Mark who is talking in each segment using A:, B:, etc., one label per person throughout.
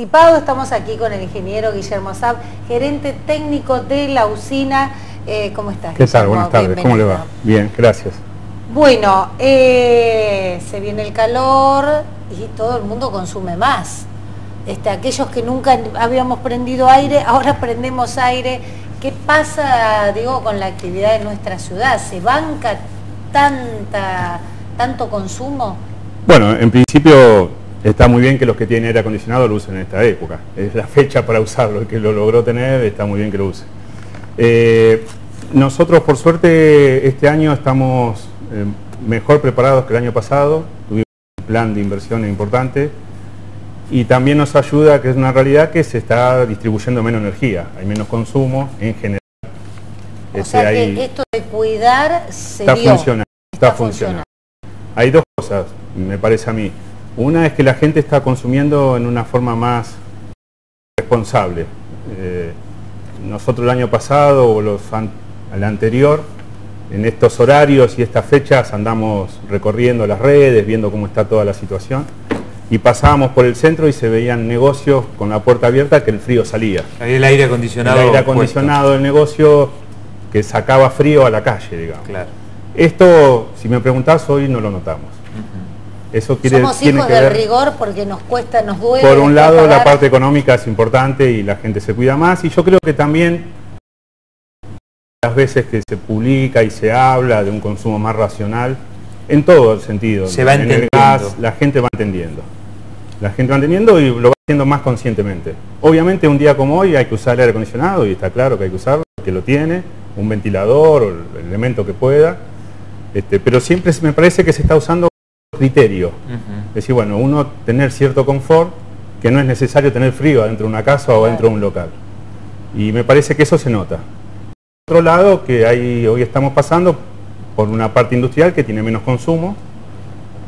A: Estamos aquí con el ingeniero Guillermo Saab, gerente técnico de la usina. Eh, ¿Cómo estás?
B: ¿Qué tal? Buenas tardes. ¿Cómo le va? Bien, gracias.
A: Bueno, eh, se viene el calor y todo el mundo consume más. Este, aquellos que nunca habíamos prendido aire, ahora prendemos aire. ¿Qué pasa, digo, con la actividad de nuestra ciudad? ¿Se banca tanta, tanto consumo?
B: Bueno, en principio Está muy bien que los que tienen aire acondicionado lo usen en esta época. Es la fecha para usarlo. El que lo logró tener está muy bien que lo use. Eh, nosotros, por suerte, este año estamos eh, mejor preparados que el año pasado. Tuvimos un plan de inversiones importante. Y también nos ayuda, que es una realidad, que se está distribuyendo menos energía. Hay menos consumo en general.
A: O este, sea que esto de cuidar se
B: está Funcionando, está, funcionando. Hay dos cosas, me parece a mí. Una es que la gente está consumiendo en una forma más responsable. Eh, nosotros el año pasado o los el anterior, en estos horarios y estas fechas andamos recorriendo las redes, viendo cómo está toda la situación y pasábamos por el centro y se veían negocios con la puerta abierta que el frío salía.
C: Ahí el aire acondicionado.
B: El aire acondicionado del negocio que sacaba frío a la calle, digamos. Claro. Esto, si me preguntás, hoy no lo notamos.
A: Eso quiere, Somos hijos de rigor porque nos cuesta, nos duele.
B: Por un lado la parte económica es importante y la gente se cuida más y yo creo que también las veces que se publica y se habla de un consumo más racional, en todo el sentido,
C: se va
B: en el gas, la gente va entendiendo. La gente va entendiendo y lo va haciendo más conscientemente. Obviamente un día como hoy hay que usar el aire acondicionado y está claro que hay que usarlo, que lo tiene, un ventilador o el elemento que pueda, este, pero siempre me parece que se está usando criterio. Es decir, bueno, uno tener cierto confort, que no es necesario tener frío dentro de una casa o dentro de un local. Y me parece que eso se nota. Por otro lado, que hay, hoy estamos pasando por una parte industrial que tiene menos consumo,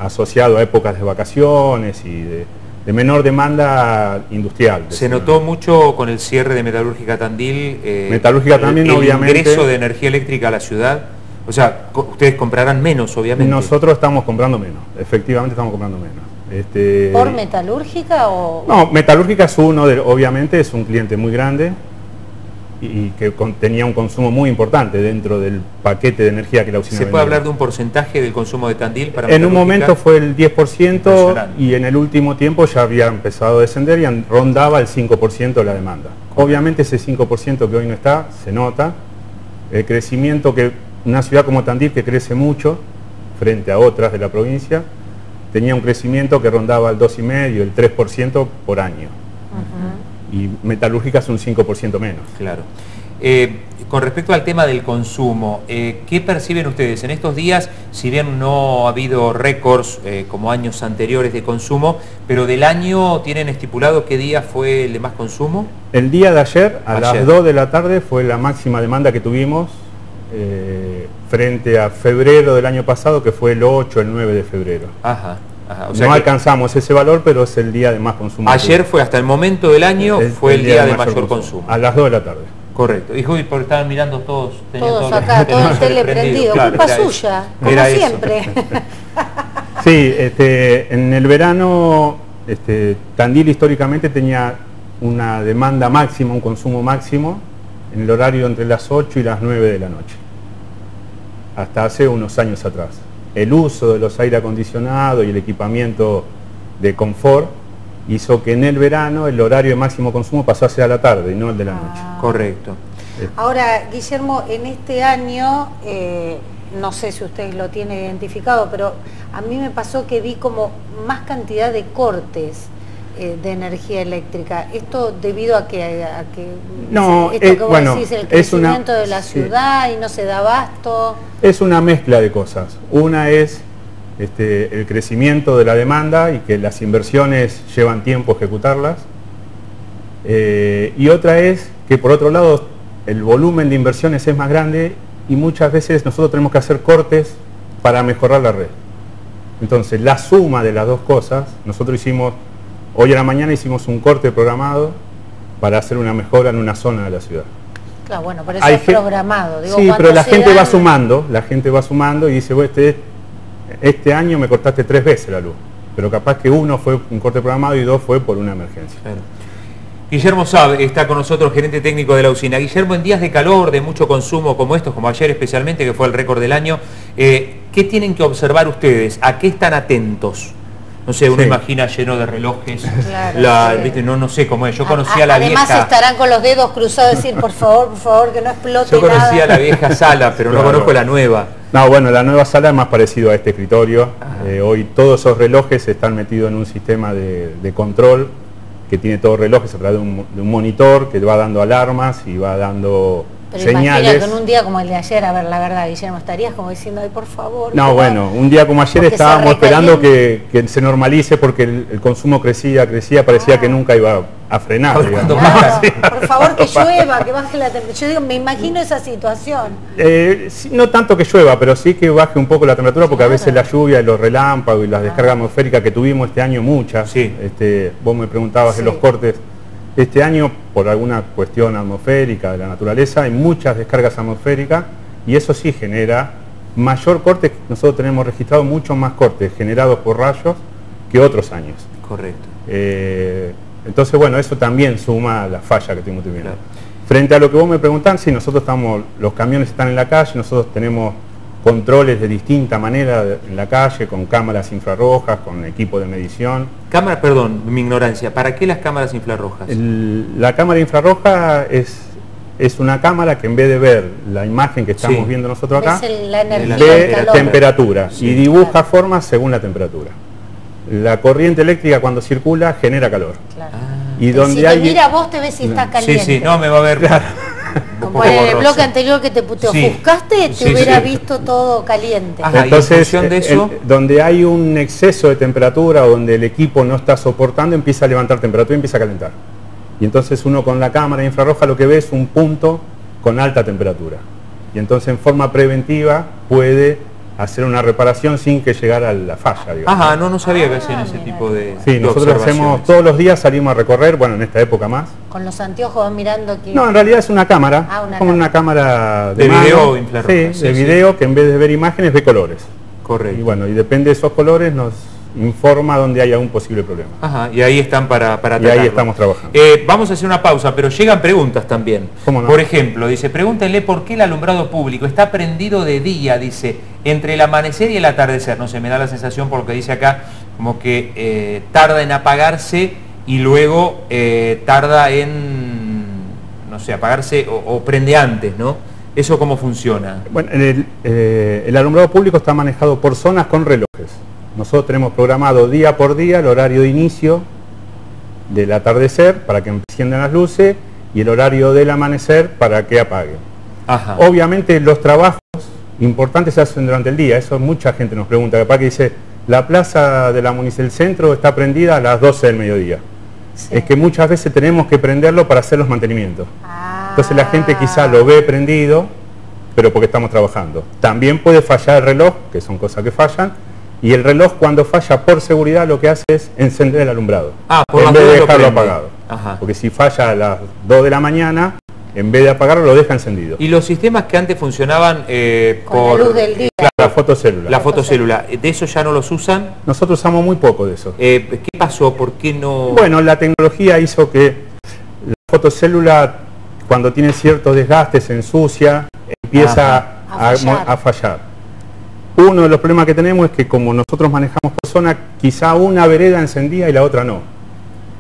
B: asociado a épocas de vacaciones y de, menor demanda industrial.
C: Se notó mucho con el cierre de Metalúrgica Tandil.
B: Eh, Metalúrgica también, el
C: obviamente. ingreso de energía eléctrica a la ciudad. O sea, ustedes comprarán menos, obviamente.
B: Nosotros estamos comprando menos, efectivamente estamos comprando menos.
A: Este... ¿Por metalúrgica o...?
B: No, metalúrgica es uno, de, obviamente es un cliente muy grande y que tenía un consumo muy importante dentro del paquete de energía que la usina
C: ¿Se puede hablar de un porcentaje del consumo de Tandil para
B: En un momento fue el 10% y en el último tiempo ya había empezado a descender y rondaba el 5% de la demanda. Obviamente ese 5% que hoy no está, se nota. El crecimiento que una ciudad como Tandil que crece mucho frente a otras de la provincia, tenía un crecimiento que rondaba el 2,5, el 3% por año. Y metalúrgica es un 5% menos.
C: Claro. Eh, con respecto al tema del consumo, eh, ¿qué perciben ustedes en estos días? Si bien no ha habido récords eh, como años anteriores de consumo, pero del año tienen estipulado qué día fue el de más consumo?
B: El día de ayer, a las 2 de la tarde, fue la máxima demanda que tuvimos eh, frente a febrero del año pasado, que fue el 8, el 9 de febrero.
C: Ajá.
B: no alcanzamos ese valor, pero es el día de más consumo.
C: Ayer fue hasta el momento del año, fue el, día, de, mayor, consumo.
B: A las 2 de la tarde.
C: Correcto. Y porque estaban mirando todos.
A: Todos acá, todo el tele prendido. Culpa suya, como siempre.
B: sí, este, en el verano, este, Tandil históricamente tenía una demanda máxima, un consumo máximo, en el horario entre las 8 y las 9 de la noche hasta hace unos años atrás. El uso de los aire acondicionados y el equipamiento de confort hizo que en el verano el horario de máximo consumo pasó a la tarde y no el de la ah. noche.
C: Correcto.
A: Ahora, Guillermo, en este año, eh, no sé si ustedes lo tienen identificado, pero a mí me pasó que vi como más cantidad de cortes eh, de energía eléctrica. ¿Esto debido a que, a que
B: no,
A: esto que vos decís, el crecimiento de la ciudad y no se da abasto?
B: Es una mezcla de cosas. Una es este, el crecimiento de la demanda y que las inversiones llevan tiempo ejecutarlas. Eh, y otra es que por otro lado el volumen de inversiones es más grande y muchas veces nosotros tenemos que hacer cortes para mejorar la red. Entonces la suma de las dos cosas, nosotros hicimos Hoy a la mañana hicimos un corte programado para hacer una mejora en una zona de la ciudad.
A: Claro, bueno, pero eso es programado.
B: sí, pero la gente va sumando, la gente va sumando y dice, este, este año me cortaste tres veces la luz. pero capaz que uno fue un corte programado y dos fue por una emergencia.
C: Guillermo Saab está con nosotros, gerente técnico de la usina. Guillermo, en días de calor, de mucho consumo como estos, como ayer especialmente, que fue el récord del año, eh, ¿qué tienen que observar ustedes? ¿A qué están atentos? No sé, uno
B: Sí.
C: imagina lleno de relojes,
A: Claro,
C: la-
A: sí.
C: ¿viste? No, no sé cómo es. Yo conocía
A: a-
C: la
A: Además
C: vieja...
A: estarán con los dedos cruzados y decir, por favor, por favor, que no explote
C: Yo conocía
A: nada.
C: la vieja sala, pero no conozco la nueva.
B: No, bueno, la nueva sala es más parecido a este escritorio. Eh, hoy todos esos relojes están metidos en un sistema de, de control que tiene todos relojes a través de un, de un monitor que va dando alarmas y va dando
A: Pero imagina
B: señales.
A: que en un día como el de ayer, a ver, la verdad, Guillermo, estarías como diciendo, ay, por favor.
B: No, bueno, un día como ayer estábamos esperando que, se normalice porque el, el consumo crecía, crecía, parecía
A: Ah.
B: que nunca iba a frenar. Digamos.
A: Claro,
C: baja.
A: por favor que llueva, que baje la temperatura. Yo digo, me imagino esa situación.
B: Eh, sí, no tanto que llueva, pero sí que baje un poco la temperatura, porque a veces la lluvia y los relámpagos y las
A: Ah.
B: descargas atmosféricas que tuvimos este año, muchas.
C: Sí.
B: Este, vos me preguntabas de
A: Sí.
B: los cortes. Este año, por alguna cuestión atmosférica de la naturaleza, hay muchas descargas atmosféricas y eso sí genera mayor corte. Nosotros tenemos registrado muchos más cortes generados por rayos que otros años.
C: Correcto.
B: Eh, entonces, bueno, eso también suma a la falla que tuvimos teniendo.
C: Claro.
B: Frente a lo que vos me preguntás, sí, nosotros estamos, los camiones están en la calle, nosotros tenemos controles de distinta manera en la calle, con cámaras infrarrojas, con equipo de medición.
C: Cámara, perdón, mi ignorancia. ¿Para qué las cámaras infrarrojas?
B: El- la cámara infrarroja es, es una cámara que en vez de ver la imagen que estamos
C: Sí.
B: viendo nosotros acá,
A: la energía,
C: ve
A: calor.
B: temperatura
C: Sí.
B: y dibuja formas según la temperatura. La corriente eléctrica cuando circula genera calor.
A: Claro.
C: Ah,
B: Y
A: si
B: donde
A: te
B: hay...
A: mira vos te ves si está
C: sí,
A: caliente.
C: sí, no me va a ver. un
A: Como en el bloque anterior que te, te
C: Sí.
A: te
C: Sí,
A: hubiera
C: sí.
A: visto todo caliente.
C: Ajá. y en
B: Entonces,
C: función de eso-
B: el- donde hay un exceso de temperatura o donde el equipo no está soportando, empieza a levantar temperatura y empieza a calentar. Y entonces uno con la cámara infrarroja lo que ve es un punto con alta temperatura. Y entonces en forma preventiva puede hacer una reparación sin que llegara a la falla. digamos.
C: Ajá, no, no sabía que hacían
A: Ah,
C: ese
A: mira.
C: tipo de
B: Sí,
C: de
B: nosotros hacemos todos los días, salimos a recorrer, bueno, en esta época más.
A: Con los anteojos mirando que...
B: No, en realidad es una cámara,
A: Ah, una
B: como
A: cámara.
B: una cámara de,
C: De
B: mano.
C: video
B: Sí,
C: sí,
B: de
C: sí.
B: video que en vez de ver imágenes ve colores.
C: Correcto.
B: Y bueno, y depende de esos colores nos informa donde haya un posible problema.
C: Ajá, y ahí están para, para
B: Y ahí estamos trabajando.
C: Eh, vamos a hacer una pausa, pero llegan preguntas también.
B: ¿Cómo no?
C: Por ejemplo, dice, pregúntenle por qué el alumbrado público está prendido de día, dice, entre el amanecer y el atardecer. No sé, me da la sensación por lo que dice acá, como que eh, tarda en apagarse y luego eh, tarda en, no sé, apagarse o, o prende antes, ¿no? ¿Eso cómo funciona?
B: Bueno, el, el alumbrado público está manejado por zonas con relojes. Nosotros tenemos programado día por día el horario de inicio del atardecer para que enciendan las luces y el horario del amanecer para que apaguen.
C: Ajá.
B: Obviamente los trabajos importantes se hacen durante el día, eso mucha gente nos pregunta, capaz que dice, la plaza de la Municipal Centro está prendida a las 12 del mediodía.
A: Sí.
B: Es que muchas veces tenemos que prenderlo para hacer los mantenimientos.
A: Ah.
B: Entonces la gente quizá lo ve prendido, pero porque estamos trabajando. También puede fallar el reloj, que son cosas que fallan, y el reloj cuando falla por seguridad lo que hace es encender el alumbrado,
C: Ah, por
B: en vez de dejarlo apagado.
C: Ajá.
B: Porque si falla a las 2 de la mañana, en vez de apagarlo lo deja encendido.
C: Y los sistemas que antes funcionaban eh,
A: Con la
C: por
A: luz del día.
B: La fotocélula.
C: la fotocélula, ¿de eso ya no los usan?
B: Nosotros usamos muy poco de eso.
C: Eh, ¿Qué pasó? ¿Por qué no...?
B: Bueno, la tecnología hizo que la fotocélula, cuando tiene ciertos desgastes, se ensucia, empieza
A: Ajá.
B: a,
A: A fallar.
B: a fallar. Uno de los problemas que tenemos es que como nosotros manejamos por zona, quizá una vereda encendía y la otra no.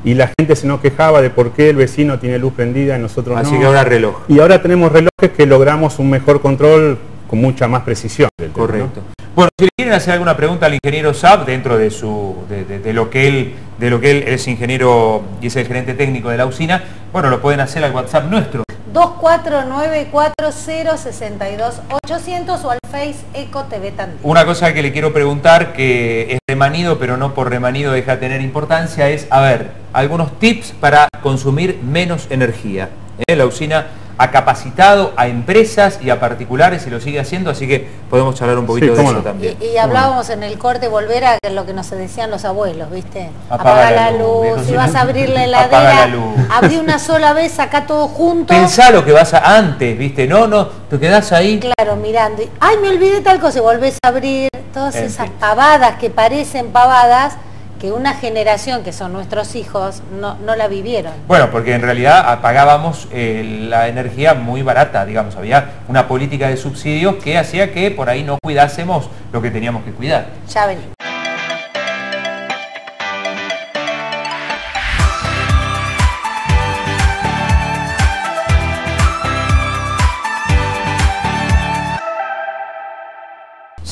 B: Y la gente se nos quejaba de por qué el vecino tiene luz prendida y nosotros
C: Así
B: no.
C: que ahora reloj.
B: Y ahora tenemos relojes que logramos un mejor control con mucha más precisión. del tema, ¿no?
C: Correcto. Bueno, si le quieren hacer alguna pregunta al ingeniero Saab dentro de su de, de- de lo que él de lo que él es ingeniero y es el gerente técnico de la usina, bueno, lo pueden hacer al WhatsApp nuestro.
A: 2494062800 o al Face Eco TV Tandil.
C: Una cosa que le quiero preguntar, que es remanido, pero no por remanido deja de tener importancia, es, a ver, algunos tips para consumir menos energía. ¿eh? La usina ha capacitado a empresas y a particulares y lo sigue haciendo, así que podemos charlar un poquito
B: Sí,
C: de eso
B: no.
C: también.
A: Y, y hablábamos en el corte, volver a lo que nos decían los abuelos, ¿viste?
C: Apaga
A: Apaga
C: la
A: la
C: luz,
A: luz, si vas a abrir la
C: Apaga
A: heladera,
C: la luz.
A: abrí una sola vez, acá todo junto.
C: Pensá lo que vas a antes, ¿viste? No, no, te quedás ahí.
A: Claro, mirando. y, Ay, me olvidé tal cosa, y volvés a abrir todas
C: En
A: esas
C: fin.
A: pavadas que parecen pavadas, que una generación que son nuestros hijos no, no la vivieron.
C: Bueno, porque en realidad pagábamos eh, la energía muy barata, digamos, había una política de subsidios que hacía que por ahí no cuidásemos lo que teníamos que cuidar.
A: Ya venimos.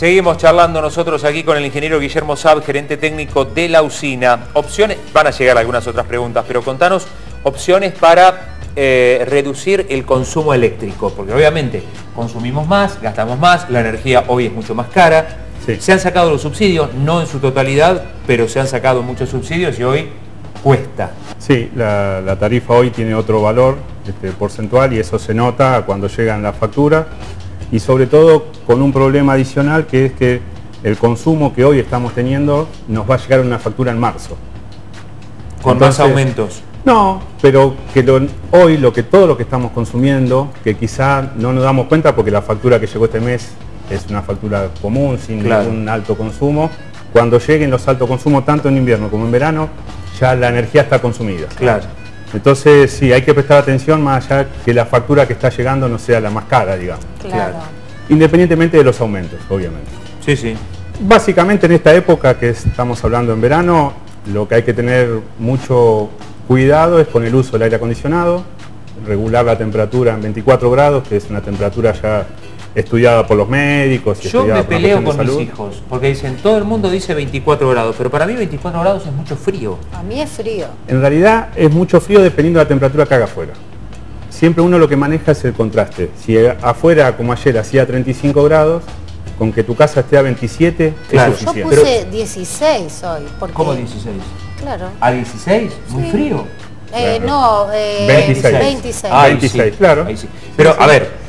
C: Seguimos charlando nosotros aquí con el ingeniero Guillermo Saab, gerente técnico de la usina. Opciones, van a llegar algunas otras preguntas, pero contanos opciones para eh, reducir el consumo eléctrico, porque obviamente consumimos más, gastamos más, la energía hoy es mucho más cara. Se han sacado los subsidios, no en su totalidad, pero se han sacado muchos subsidios y hoy cuesta.
B: Sí, la, tarifa hoy tiene otro valor este, porcentual y eso se nota cuando llegan las facturas y sobre todo con un problema adicional que es que el consumo que hoy estamos teniendo nos va a llegar una factura en marzo.
C: ¿Con más aumentos?
B: No, pero que hoy lo que todo lo que estamos consumiendo, que quizá no nos damos cuenta porque la factura que llegó este mes es una factura común, sin ningún alto consumo, cuando lleguen los altos consumos tanto en invierno como en verano, ya la energía está consumida.
C: Claro.
B: Entonces, sí, hay que prestar atención más allá que la factura que está llegando no sea la más cara, digamos.
A: Claro.
B: Independientemente de los aumentos, obviamente.
C: Sí, sí.
B: Básicamente en esta época que estamos hablando en verano, lo que hay que tener mucho cuidado es con el uso del aire acondicionado, regular la temperatura en 24 grados, que es una temperatura ya estudiada por los médicos.
C: Yo me peleo con mis hijos, porque dicen, todo el mundo dice 24 grados, pero para mí 24 grados es mucho frío.
A: A mí es frío.
B: En realidad es mucho frío dependiendo de la temperatura que haga afuera. Siempre uno lo que maneja es el contraste. Si afuera, como ayer, hacía 35 grados, con que tu casa esté a 27
A: claro. es suficiente. Yo puse 16 hoy.
C: Porque... ¿Cómo 16?
A: Claro.
C: ¿A 16? Muy frío.
A: Eh, No,
B: eh, 26.
A: 26.
B: Ah, 26, claro.
C: Pero, a ver,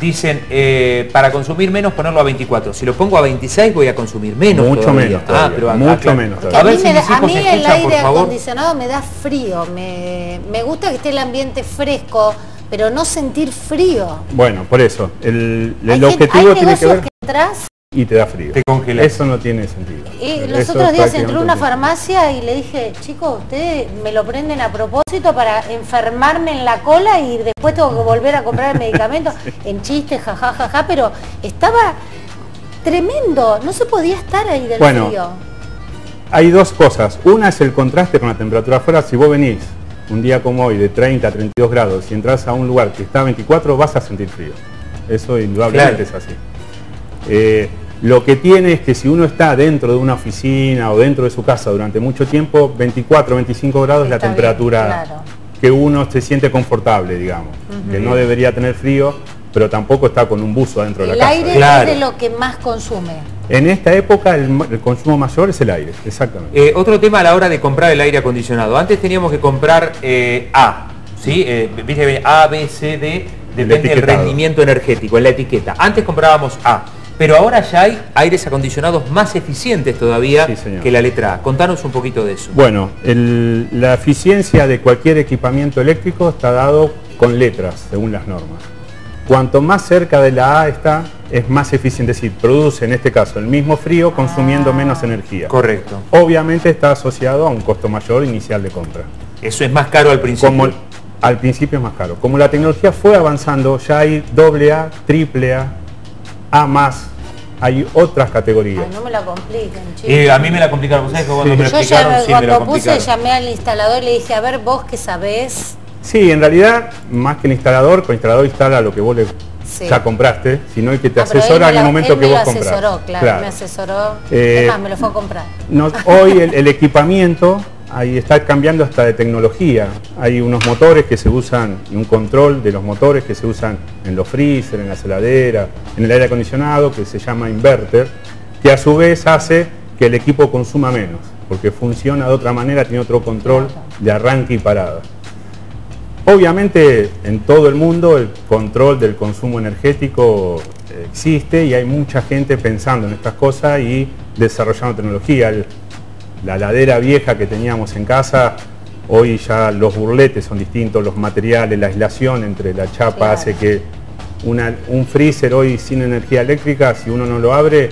C: dicen eh, para consumir menos ponerlo a 24. Si lo pongo a 26 voy a consumir menos.
B: Mucho menos. Ah, pero
C: mucho menos.
A: A, ver si a mí el aire acondicionado me da frío. Me, gusta que esté el ambiente fresco, pero no sentir frío.
B: Bueno, por eso. El, objetivo tiene que ver. Que y te da frío.
C: Te congela.
B: Eso no tiene sentido.
A: Y los otros días entré a una farmacia y le dije, chicos, ustedes me lo prenden a propósito para enfermarme en la cola y después tengo que volver a comprar el medicamento. En chiste, jajajaja, ja, pero estaba tremendo, no se podía estar ahí del
B: bueno,
A: frío.
B: Hay dos cosas. Una es el contraste con la temperatura afuera. Si vos venís un día como hoy de 30 a 32 grados y entras a un lugar que está a 24, vas a sentir frío. Eso indudablemente es así. Eh, lo que tiene es que si uno está dentro de una oficina o dentro de su casa durante mucho tiempo, 24, 25 grados es la temperatura que uno se siente confortable, digamos. Que no debería tener frío, pero tampoco está con un buzo dentro de la casa.
A: El aire es de lo que más consume.
B: En esta época el, consumo mayor es el aire, exactamente.
C: Eh, otro tema a la hora de comprar el aire acondicionado. Antes teníamos que comprar eh, A, ¿sí? A, B, C, D, depende del rendimiento energético, en la etiqueta. Antes comprábamos A. Pero ahora ya hay aires acondicionados más eficientes todavía que la letra A. Contanos un poquito de eso.
B: Bueno, la eficiencia de cualquier equipamiento eléctrico está dado con letras, según las normas. Cuanto más cerca de la A está, es más eficiente, es decir, produce en este caso el mismo frío consumiendo ah. menos energía.
C: Correcto.
B: Obviamente está asociado a un costo mayor inicial de compra.
C: Eso es más caro al principio.
B: al principio es más caro. Como la tecnología fue avanzando, ya hay doble A, triple A, a más, hay otras categorías.
A: no me la compliquen, chicos.
C: Eh, a mí me la complicaron, ¿sabes? Cuando me
A: Yo ya, cuando puse, llamé al instalador y le dije, a ver, vos que sabés.
B: Sí, en realidad, más que el instalador, con el instalador instala lo que vos le ya compraste, sino el que te ah, asesora en el momento que vos compras.
A: Me asesoró, claro, me asesoró. Eh, me lo fue a comprar.
B: hoy el equipamiento ahí está cambiando hasta de tecnología. Hay unos motores que se usan, y un control de los motores que se usan en los freezer, en la heladera, en el aire acondicionado, que se llama inverter, que a su vez hace que el equipo consuma menos, porque funciona de otra manera, tiene otro control de arranque y parada. Obviamente en todo el mundo el control del consumo energético existe y hay mucha gente pensando en estas cosas y desarrollando tecnología la ladera vieja que teníamos en casa, hoy ya los burletes son distintos, los materiales, la aislación entre la chapa hace que un freezer hoy sin energía eléctrica, si uno no lo abre,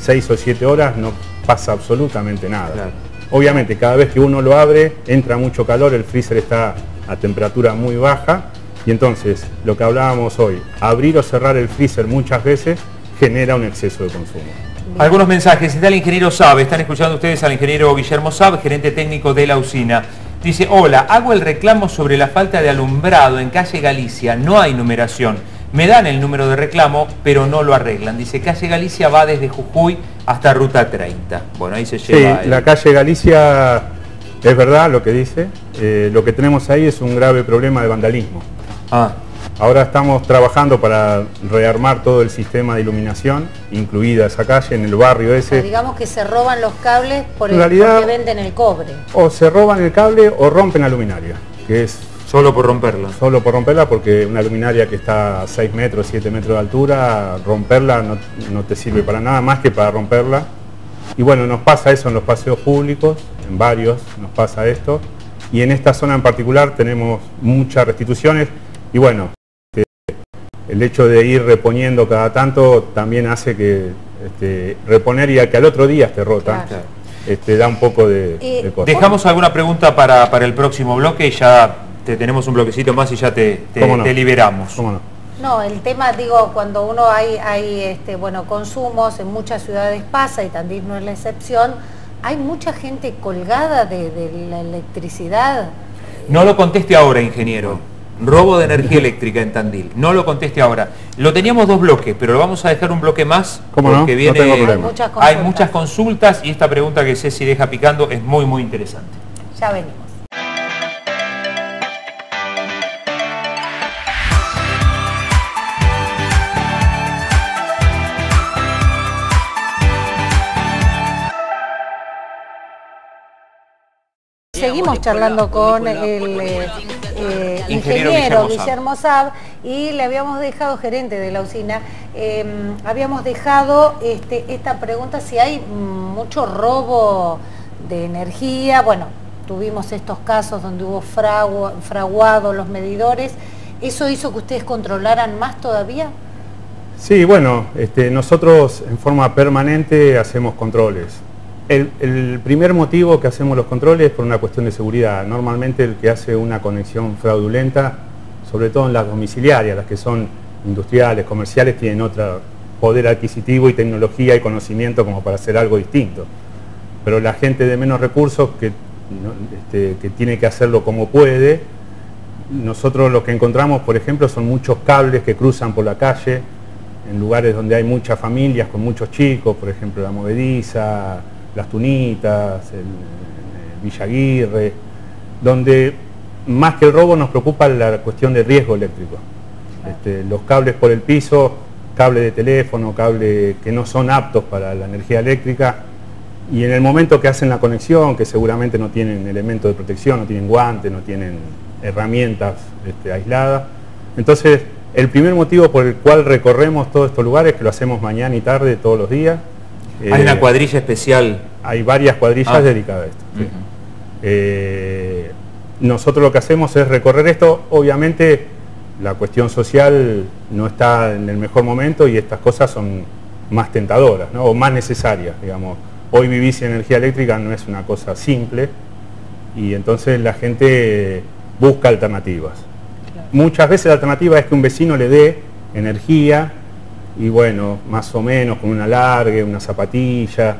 B: seis o siete horas no pasa absolutamente nada. Obviamente, cada vez que uno lo abre, entra mucho calor, el freezer está a temperatura muy baja y entonces, lo que hablábamos hoy, abrir o cerrar el freezer muchas veces genera un exceso de consumo.
C: Algunos mensajes. Está el ingeniero Saab. Están escuchando ustedes al ingeniero Guillermo Saab, gerente técnico de la usina. Dice, hola, hago el reclamo sobre la falta de alumbrado en calle Galicia. No hay numeración. Me dan el número de reclamo, pero no lo arreglan. Dice, calle Galicia va desde Jujuy hasta Ruta 30. Bueno, ahí se lleva...
B: Sí, la calle Galicia es verdad lo que dice. Eh, lo que tenemos ahí es un grave problema de vandalismo. Ah. Ahora estamos trabajando para rearmar todo el sistema de iluminación, incluida esa calle, en el barrio ese.
A: digamos que se roban los cables por el, porque venden el cobre.
B: O se roban el cable o rompen la luminaria, que es...
C: Solo por romperla.
B: Solo por romperla, porque una luminaria que está a 6 metros, 7 metros de altura, romperla no, no te sirve para nada más que para romperla. Y bueno, nos pasa eso en los paseos públicos, en varios nos pasa esto. Y en esta zona en particular tenemos muchas restituciones y bueno, el hecho de ir reponiendo cada tanto también hace que este, reponer y a que al otro día esté rota. Este, da un poco de,
C: eh, Dejamos alguna pregunta para, el próximo bloque y ya te tenemos un bloquecito más y ya te, te, liberamos.
A: no? el tema, digo, cuando uno hay, hay este, bueno, consumos, en muchas ciudades pasa, y Tandil no es la excepción, hay mucha gente colgada de, de la electricidad.
C: No lo conteste ahora, ingeniero. Robo de energía eléctrica en Tandil. No lo conteste ahora. Lo teníamos dos bloques, pero lo vamos a dejar un bloque más.
B: ¿Cómo porque no?
C: Viene, hay, muchas hay muchas consultas y esta pregunta que Ceci deja picando es muy, muy interesante.
A: Ya venimos. Seguimos charlando con el eh, eh, ingeniero, Guillermo, Sab y le habíamos dejado, gerente de la usina, em, habíamos dejado este, esta pregunta si hay mucho robo de energía, bueno, tuvimos estos casos donde hubo fraguado los medidores, ¿eso hizo que ustedes controlaran más todavía?
B: Sí, bueno, este, nosotros en forma permanente hacemos controles. El, primer motivo que hacemos los controles es por una cuestión de seguridad. Normalmente el que hace una conexión fraudulenta, sobre todo en las domiciliarias, las que son industriales, comerciales, tienen otro poder adquisitivo y tecnología y conocimiento como para hacer algo distinto. Pero la gente de menos recursos que, este, que tiene que hacerlo como puede, nosotros lo que encontramos, por ejemplo, son muchos cables que cruzan por la calle, en lugares donde hay muchas familias con muchos chicos, por ejemplo la movediza, las Tunitas, el, Villaguirre, donde más que el robo nos preocupa la cuestión de riesgo eléctrico. Este, los cables por el piso, cable de teléfono, cable que no son aptos para la energía eléctrica, y en el momento que hacen la conexión, que seguramente no tienen elementos de protección, no tienen guantes, no tienen herramientas este, aisladas, entonces el primer motivo por el cual recorremos todos estos lugares, que lo hacemos mañana y tarde todos los días,
C: hay una eh, cuadrilla especial.
B: Hay varias cuadrillas ah. dedicadas a esto. Eh, nosotros lo que hacemos es recorrer esto, obviamente la cuestión social no está en el mejor momento y estas cosas son más tentadoras o más necesarias, digamos. Hoy vivir sin energía eléctrica no es una cosa simple y entonces la gente busca alternativas. Muchas veces la alternativa es que un vecino le dé energía y bueno, más o menos con una larga, una zapatilla,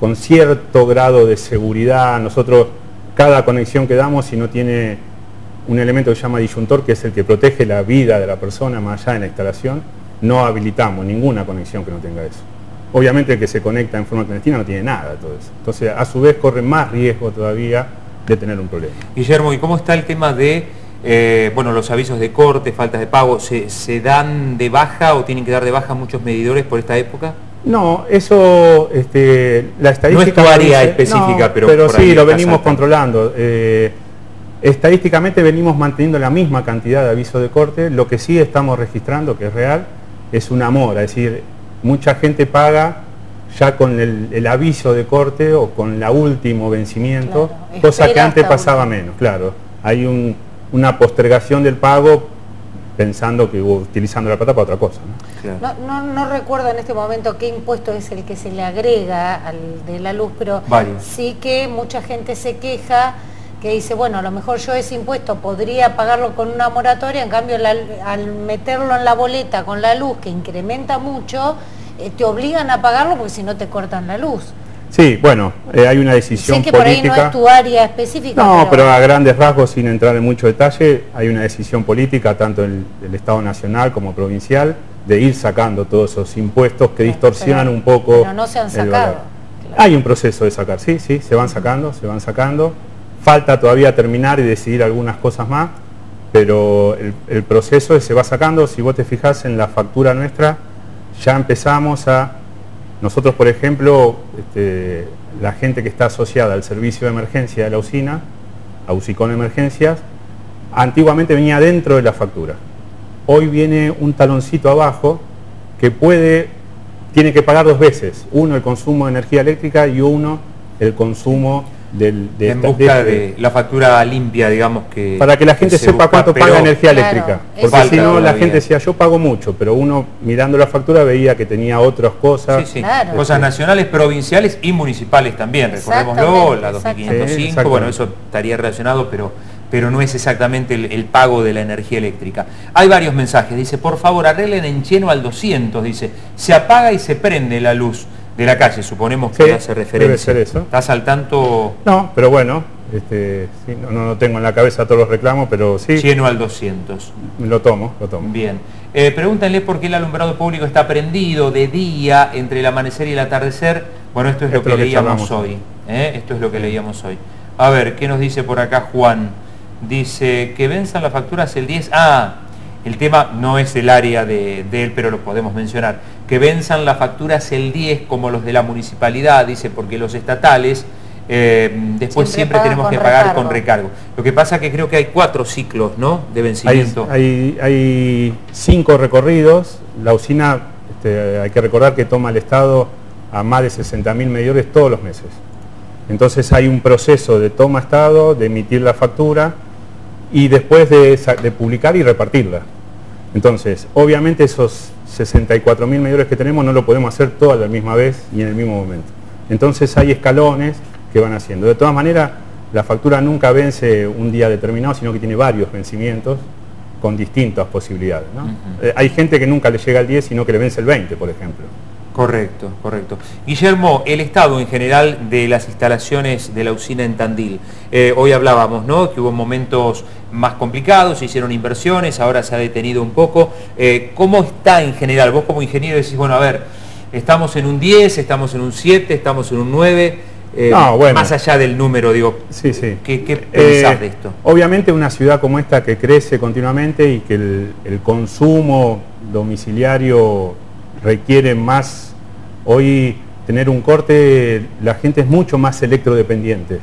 B: con cierto grado de seguridad. Nosotros, cada conexión que damos, si no tiene un elemento que se llama disyuntor, que es el que protege la vida de la persona más allá de la instalación, no habilitamos ninguna conexión que no tenga eso. Obviamente el que se conecta en forma clandestina no tiene nada de todo eso. Entonces, a su vez, corre más riesgo todavía de tener un problema.
C: Guillermo, ¿y cómo está el tema de eh, bueno, los avisos de corte, faltas de pago, ¿se, dan de baja o tienen que dar de baja muchos medidores por esta época?
B: No, eso, este, la estadística...
C: No es tu área específica, pero...
B: Pero sí, lo venimos controlando. Eh, estadísticamente venimos manteniendo la misma cantidad de avisos de corte, lo que sí estamos registrando, que es real, es una mora, es decir, mucha gente paga ya con el, aviso de corte o con la último vencimiento, cosa que antes pasaba menos, claro. Hay un, una postergación del pago pensando que utilizando la plata para otra cosa.
A: ¿no? recuerdo en este momento qué impuesto es el que se le agrega al de la luz, pero sí que mucha gente se queja que dice, bueno, a lo mejor yo ese impuesto podría pagarlo con una moratoria, en cambio al meterlo en la boleta con la luz, que incrementa mucho, eh, te obligan a pagarlo porque si no te cortan la luz.
B: Sí, bueno, eh, hay una decisión
A: sé que
B: política.
A: Por ahí no es tu área específica.
B: No, pero... a grandes rasgos, sin entrar en mucho detalle, hay una decisión política, tanto del Estado Nacional como provincial, de ir sacando todos esos impuestos que distorsionan un poco.
A: Pero no se han sacado.
B: Hay un proceso de sacar, sí, sí, se van sacando, se van sacando. Falta todavía terminar y decidir algunas cosas más, pero el, proceso se va sacando. Si vos te fijas en la factura nuestra, ya empezamos a nosotros, por ejemplo, este, la gente que está asociada al servicio de emergencia de la usina, a UCICON Emergencias, antiguamente venía dentro de la factura. Hoy viene un taloncito abajo que puede, tiene que pagar dos veces, uno el consumo de energía eléctrica y uno el consumo
C: en busca de, la factura limpia, digamos que...
B: Para que la gente sepa cuánto paga energía eléctrica. Porque si no, la gente decía, yo pago mucho, pero uno mirando la factura veía que tenía otras cosas.
C: Sí, sí. Cosas nacionales, provinciales y municipales también. Recordémoslo, la 2505, bueno, eso estaría relacionado, pero pero no es exactamente el, pago de la energía eléctrica. Hay varios mensajes, dice, por favor arreglen en lleno al 200, dice, se apaga y se prende la luz de la calle, suponemos que hace referencia.
B: Debe ser eso.
C: ¿Estás al tanto?
B: No, pero bueno, este, no, no, tengo en la cabeza todos los reclamos, pero sí.
C: Lleno al 200.
B: Lo tomo, lo tomo.
C: Bien. Eh, pregúntenle por qué el alumbrado público está prendido de día entre el amanecer y el atardecer. Bueno, esto es lo que, leíamos hoy. ¿eh? Esto es lo que leíamos hoy. A ver, ¿qué nos dice por acá Juan? Dice que venzan las facturas el 10. Ah, el tema no es el área de, él, pero lo podemos mencionar, que venzan las facturas el 10 como los de la municipalidad, dice, porque los estatales eh, después siempre, tenemos que pagar con recargo. Lo que pasa es que creo que hay cuatro ciclos ¿no? de vencimiento.
B: Hay, cinco recorridos, la usina, este, hay que recordar que toma el Estado a más de 60.000 medidores todos los meses. Entonces hay un proceso de toma Estado, de emitir la factura y después de publicar y repartirla. Entonces, obviamente esos 64.000 medidores que tenemos no lo podemos hacer todas a la misma vez y en el mismo momento. Entonces hay escalones que van haciendo. De todas maneras, la factura nunca vence un día determinado, sino que tiene varios vencimientos con distintas posibilidades. Eh, hay gente que nunca le llega al 10, sino que le vence el 20, por ejemplo.
C: Correcto, correcto. Guillermo, el estado en general de las instalaciones de la usina en Tandil. Eh, hoy hablábamos, ¿no? Que hubo momentos más complicados, se hicieron inversiones, ahora se ha detenido un poco. Eh, ¿Cómo está en general? Vos como ingeniero decís, bueno, a ver, estamos en un 10, estamos en un 7, estamos en un 9. Eh, más allá del número, digo,
B: sí, sí.
C: ¿qué, qué pensás de esto?
B: Obviamente una ciudad como esta que crece continuamente y que el consumo domiciliario requiere más, hoy tener un corte, la gente es mucho más electrodependiente.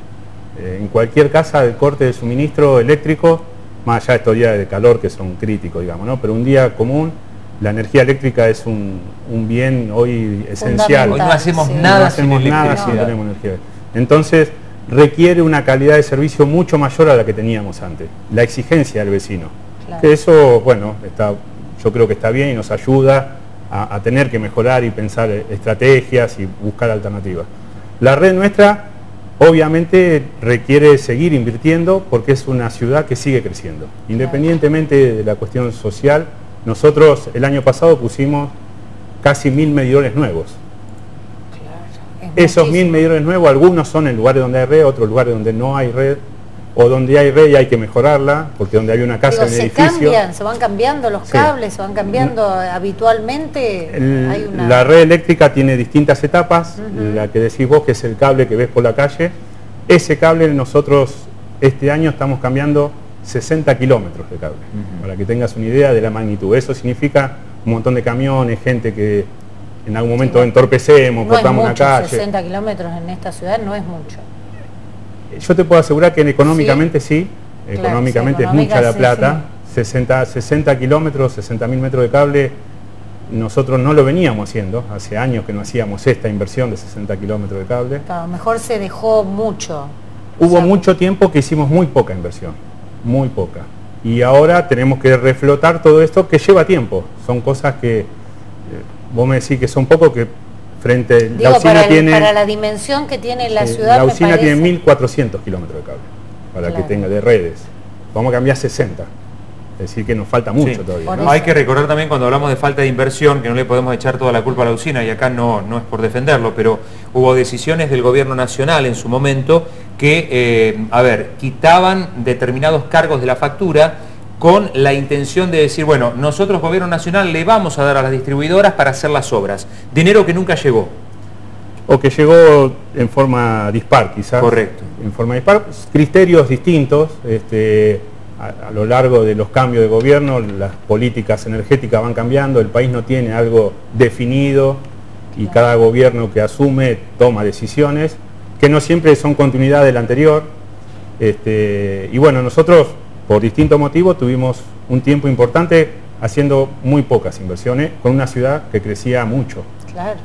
B: Eh, en cualquier casa el corte de suministro eléctrico, más allá de estos días de calor que son críticos, digamos, ¿no? pero un día común, la energía eléctrica es un, bien hoy esencial.
C: Hoy no hacemos nada,
B: si no tenemos energía. Entonces requiere una calidad de servicio mucho mayor a la que teníamos antes, la exigencia del vecino. eso, bueno, está, yo creo que está bien y nos ayuda a, tener que mejorar y pensar estrategias y buscar alternativas. La red nuestra obviamente requiere seguir invirtiendo porque es una ciudad que sigue creciendo. Independientemente de la cuestión social, nosotros el año pasado pusimos casi mil medidores nuevos. Esos mil medidores nuevos, algunos son en lugares donde hay red, otros lugares donde no hay red, o donde hay red y hay que mejorarla, porque donde hay una casa en
A: se
B: edificio...
A: Cambian, se van cambiando los cables, se van cambiando habitualmente.
B: La red eléctrica tiene distintas etapas, la que decís vos que es el cable que ves por la calle, ese cable nosotros este año estamos cambiando 60 kilómetros de cable, para que tengas una idea de la magnitud. Eso significa un montón de camiones, gente que en algún momento entorpecemos, cortamos una calle.
A: 60 kilómetros en esta ciudad no es mucho.
B: Yo te puedo asegurar que económicamente sí, económicamente es mucha la plata. 60, 60 kilómetros, 60 mil metros de cable, nosotros no lo veníamos haciendo, hace años que no hacíamos esta inversión de 60 kilómetros de cable.
A: A lo mejor se dejó mucho.
B: Hubo mucho tiempo que hicimos muy poca inversión, muy poca. y ahora tenemos que reflotar todo esto que lleva tiempo. Son cosas que eh, vos me decís que son poco que frente
A: Digo,
B: la usina
A: para, el-
B: tiene
A: para la dimensión que tiene la
B: sí,
A: ciudad
B: la
A: me
B: usina tiene
A: parece.
B: 1400 kilómetros de cable para
A: Claro.
B: que tenga de redes. Vamos a cambiar 60. Es decir que nos falta mucho
C: Sí.
B: todavía.
C: Hay que recordar también cuando hablamos de falta de inversión, que no le podemos echar toda la culpa a la usina, y acá no, no es por defenderlo, pero hubo decisiones del gobierno nacional en su momento que, eh, a ver, quitaban determinados cargos de la factura con la intención de decir, bueno, nosotros gobierno nacional le vamos a dar a las distribuidoras para hacer las obras. Dinero que nunca llegó.
B: O que llegó en forma dispar, quizás.
C: Correcto.
B: En forma dispar, criterios distintos. este, a, a lo largo de los cambios de gobierno, las políticas energéticas van cambiando, el país no tiene algo definido y cada gobierno que asume toma decisiones que no siempre son continuidad del anterior. Este, y bueno, nosotros por distintos motivos tuvimos un tiempo importante haciendo muy pocas inversiones con una ciudad que crecía mucho.
A: Claro,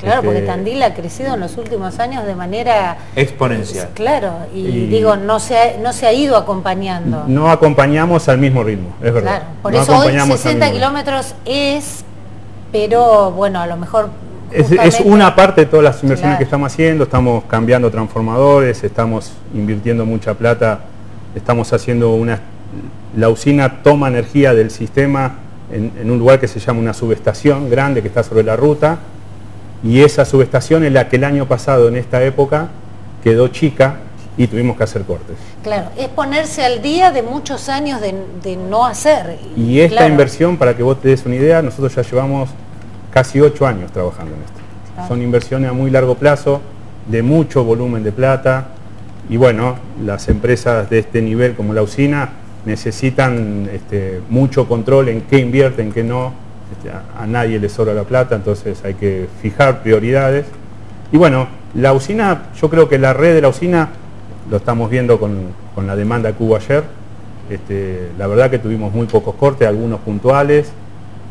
A: claro, porque
B: Este-
A: Tandil ha crecido en los últimos años de manera
C: Exponencial.
A: Claro, y,
B: Y-
A: digo, no se, ha, no se ha ido acompañando.
B: No acompañamos al mismo ritmo, es verdad.
A: Claro, por
B: No
A: eso hoy
B: acompañamos al
A: 60
B: mismo ritmo.
A: kilómetros es, pero bueno, a lo mejor...
B: Es, una parte de todas las inversiones
A: Claro.
B: que estamos haciendo, estamos cambiando transformadores, estamos invirtiendo mucha plata, estamos haciendo una... La usina toma energía del sistema en, en un lugar que se llama una subestación grande que está sobre la ruta y esa subestación es la que el año pasado en esta época quedó chica y tuvimos que hacer cortes.
A: Claro, es ponerse al día de muchos años de, de no hacer.
B: Y esta
A: claro,
B: inversión, para que vos te des una idea, nosotros ya llevamos casi ocho años trabajando en esto.
A: Claro.
B: Son inversiones a muy largo plazo, de mucho volumen de plata, y bueno, las empresas de este nivel como la usina necesitan este, mucho control en qué invierten, en qué no. Este, a, a nadie le sobra la plata, entonces hay que fijar prioridades. Y bueno, la usina, yo creo que la red de la usina, lo estamos viendo con, con la demanda que hubo ayer, este, la verdad que tuvimos muy pocos cortes, algunos puntuales,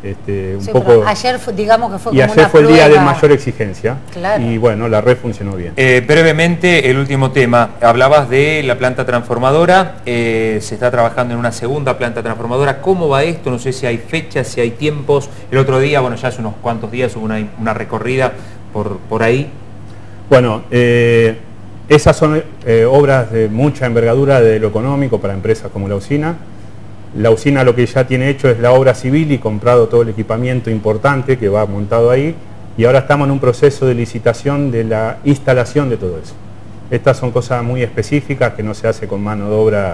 B: este, un
A: sí,
B: poco...
A: ayer fue- digamos que fue
B: y
A: como
B: ayer
A: una
B: fue el día de mayor exigencia.
A: Claro.
B: Y bueno, la red funcionó bien.
C: Eh, brevemente, el último tema. Hablabas de la planta transformadora, eh, se está trabajando en una segunda planta transformadora. ¿Cómo va esto? No sé si hay fechas, si hay tiempos. El otro día, bueno, ya hace unos cuantos días hubo una, una recorrida por, por ahí.
B: Bueno, eh, esas son eh, obras de mucha envergadura de lo económico para empresas como la usina. La usina lo que ya tiene hecho es la obra civil y comprado todo el equipamiento importante que va montado ahí y ahora estamos en un proceso de licitación de la instalación de todo eso. Estas son cosas muy específicas que no se hace con mano de obra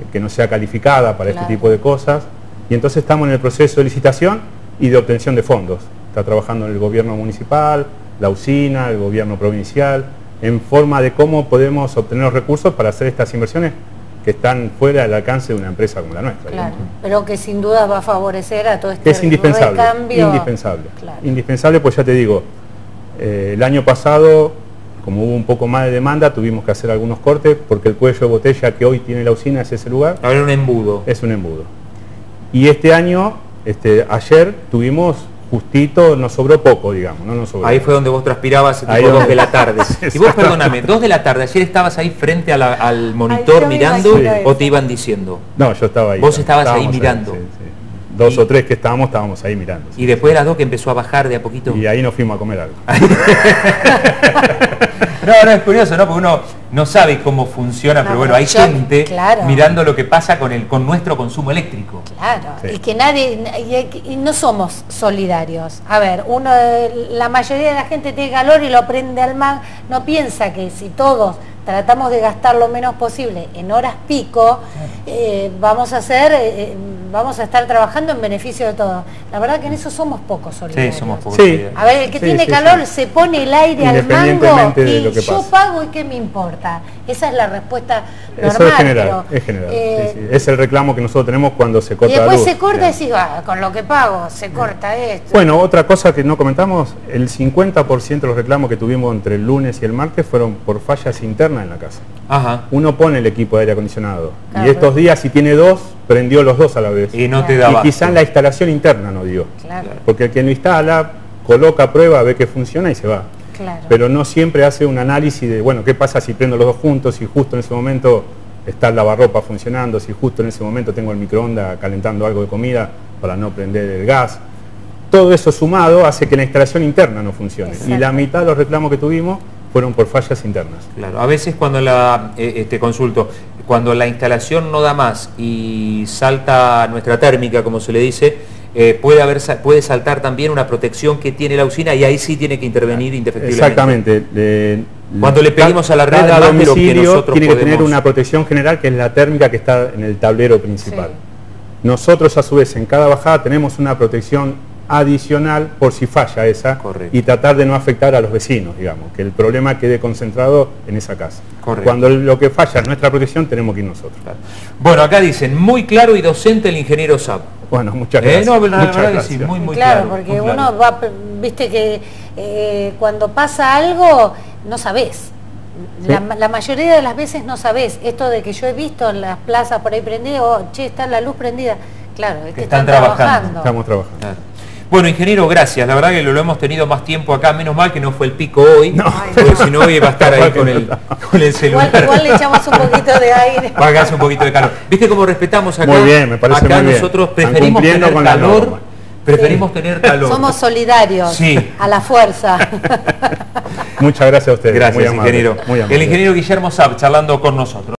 B: eh, que no sea calificada para
A: Claro.
B: este tipo de cosas y entonces estamos en el proceso de licitación y de obtención de fondos. Está trabajando el gobierno municipal, la usina, el gobierno provincial, en forma de cómo podemos obtener los recursos para hacer estas inversiones que están fuera del alcance de una empresa como la nuestra.
A: Claro,
B: digamos.
A: pero que sin duda va a favorecer a todo este
B: Es indispensable,
A: recambio.
B: indispensable.
A: Claro.
B: Indispensable, pues ya te digo, eh, el año pasado, como hubo un poco más de demanda, tuvimos que hacer algunos cortes porque el cuello de botella que hoy tiene la usina es ese lugar,
C: Habrá un embudo.
B: es un embudo. Y este año, este, ayer tuvimos justito, nos sobró poco, digamos, no nos sobró.
C: Ahí fue donde vos transpirabas
B: Ahí
C: tipo dos
B: donde-
C: de la tarde. y vos, perdóname, dos de la tarde, ayer estabas ahí frente a la- al monitor mirando o te iban diciendo.
B: No, yo estaba ahí.
C: Vos estabas ahí mirando.
B: sí, sí. Dos
C: Y-
B: o tres que estábamos, estábamos ahí mirando. sí.
C: Y después de las dos que empezó a bajar de a poquito.
B: Y ahí nos fuimos a comer algo.
C: No, no, es curioso, ¿no? Porque uno no sabe cómo funciona,
A: No,
C: pero bueno, hay
A: yo-
C: gente
A: claro.
C: mirando lo que pasa con el con nuestro consumo eléctrico.
A: Claro,
B: Sí.
A: y que nadie, y, y no somos solidarios. A ver, uno, la mayoría de la gente tiene calor y lo prende al mar, no piensa que si todos tratamos de gastar lo menos posible en horas pico, eh, vamos a hacer, eh, vamos a estar trabajando en beneficio de todos. La verdad que en eso somos pocos solidarios.
C: Sí, somos pocos.
B: Sí.
A: A ver, el que
B: Sí,
A: tiene
B: sí,
A: calor
B: sí.
A: se pone el aire al mango y yo pago y qué me importa. Esa es la respuesta normal.
B: Eso es general,
A: pero,
B: es general.
A: eh,
B: sí, sí. Es el reclamo que nosotros tenemos cuando se
A: y
B: corta la
A: después
B: luz.
A: se corta y decís, "Ah, con lo que pago, se corta esto.
B: Bueno, otra cosa que no comentamos, el 50% de los reclamos que tuvimos entre el lunes y el martes fueron por fallas internas en la casa.
C: Ajá.
B: Uno pone el equipo de aire acondicionado
A: Claro,
B: y estos días si tiene dos, prendió los dos a la vez.
C: Y no te
B: Y
C: daba.
B: quizás la instalación interna no dio.
A: Claro,
B: Porque el que lo instala, coloca prueba, ve que funciona y se va.
A: Claro.
B: Pero no siempre hace un análisis de, bueno, ¿qué pasa si prendo los dos juntos y justo en ese momento está el lavarropa funcionando, si justo en ese momento tengo el microondas calentando algo de comida para no prender el gas. Todo eso sumado hace que la instalación interna no funcione. Y la mitad de los reclamos que tuvimos fueron por fallas internas.
C: Claro, a veces cuando la, eh, este consulto, cuando la instalación no da más y salta nuestra térmica, como se le dice, eh, puede, haber, puede saltar también una protección que tiene la usina y ahí sí tiene que intervenir indefectiblemente.
B: Exactamente.
C: Cuando le pedimos a la red
B: cada domicilio tiene que tener una protección general que es la térmica que está en el tablero principal. Nosotros a su vez en cada bajada tenemos una protección adicional por si falla esa y tratar de no afectar a los vecinos, digamos, que el problema quede concentrado en esa casa. Cuando lo que falla es nuestra protección, tenemos que ir nosotros.
C: Bueno, acá dicen, muy claro y docente el ingeniero SAP.
B: Bueno, muchas gracias.
A: Eh, no, muy, muy claro. porque uno va, viste que eh, cuando pasa algo, no sabés. La, mayoría de las veces no sabés. Esto de que yo he visto en las plazas por ahí prendidas, oh, che, está la luz prendida. Claro, es que, están, trabajando.
B: Estamos trabajando.
C: Bueno, ingeniero, gracias. La verdad que lo, hemos tenido más tiempo acá. Menos mal que no fue el pico hoy, porque si no hoy va a estar ahí con el, con el celular.
A: Igual, le echamos un poquito de aire.
C: Para un poquito de calor. ¿Viste cómo respetamos acá?
B: Muy bien, me parece
C: acá
B: muy
C: nosotros preferimos tener calor. Preferimos tener calor.
A: Somos solidarios sí. a la fuerza.
B: Muchas gracias a ustedes.
C: Gracias, ingeniero. el ingeniero Guillermo Saab charlando con nosotros.